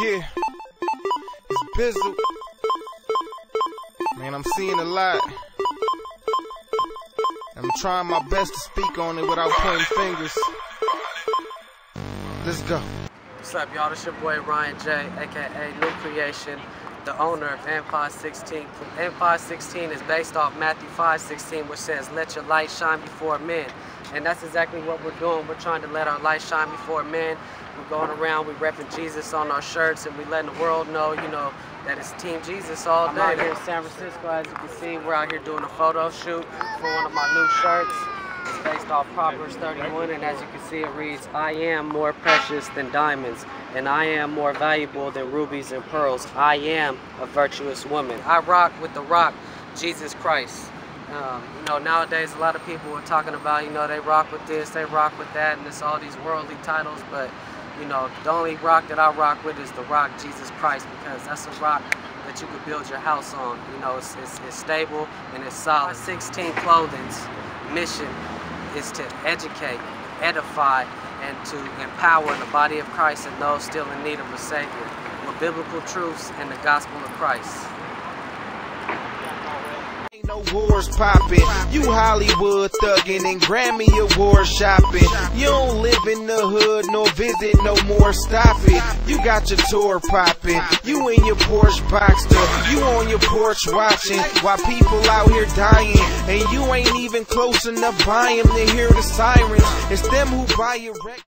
Yeah, it's Bizzle. Man, I'm seeing a lot. I'm trying my best to speak on it without pointing fingers. Let's go. What's up, y'all? It's your boy Ryan J, aka New Creation, the owner of M516. Empire 16 is based off Matthew 5:16, which says, "Let your light shine before men," and that's exactly what we're doing. We're trying to let our light shine before men. We're going around, we're repping Jesus on our shirts, and we're letting the world know, you know, that it's Team Jesus all day. I'm out here in San Francisco, as you can see. We're out here doing a photo shoot for one of my new shirts. It's based off Proverbs 31, and as you can see, it reads, I am more precious than diamonds, and I am more valuable than rubies and pearls. I am a virtuous woman. I rock with the rock, Jesus Christ. Um, you know, nowadays a lot of people are talking about, you know, they rock with this, they rock with that, and it's all these worldly titles, but you know, the only rock that I rock with is the rock Jesus Christ because that's a rock that you could build your house on. You know, it's, it's, it's stable and it's solid. 16 Clothing's mission is to educate, edify, and to empower the body of Christ and those still in need of a Savior with biblical truths and the gospel of Christ no wars popping. You Hollywood thugging and Grammy award shopping. You don't live in the hood, no visit no more. Stop it. You got your tour popping. You in your Porsche Boxster. You on your porch watching while people out here dying. And you ain't even close enough by them to hear the sirens. It's them who buy your record.